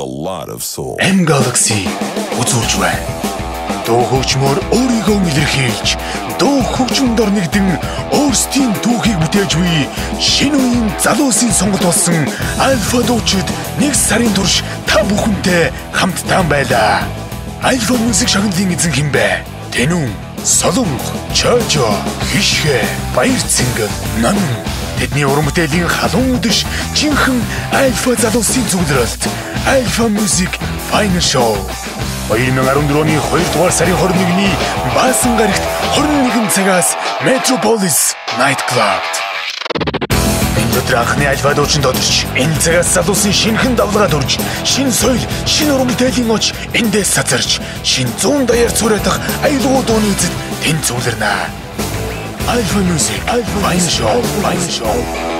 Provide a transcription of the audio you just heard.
a lot of soul. M Galaxy үзүүлж байна. Дуу хөгжмөөр өөрийгөө илэрхийлж, дуу хөгжмөнд орнигдэн өөрсдийн түүхийг бүтээж буй шинэ үеийн залуусын сонголт болсон Альфа дуучид нэг сарын турш та бүхэнтэй хамтдаа байлаа. Альфа музик шагналын эзэн хэн бэ? Тэнүн, Солонх, Чожо, Хишгэ, Баяр цэнгэл, Нан Тэдний уран бүтээлийн халуун үдэш жинхэнэ Альфа залуусын зүглэрэлт Альфа Music Final Show. 2014 оны 2 дугаар сарын 21-ний Баасан гарагт 21 цагаас Metropolis Night Club-д Энэ өдөр анхны альфа дуучин тодорч энэ цагаас залуусын шинхэн давлгаа төрж шин соёл шин уран бүтээлийн оч эндээс сазарч шин 100 даяар цураадах аюулгүй дууны эзэд тэнцвүүлэрнэ. Альфа Music Альфа Final Show. Final Show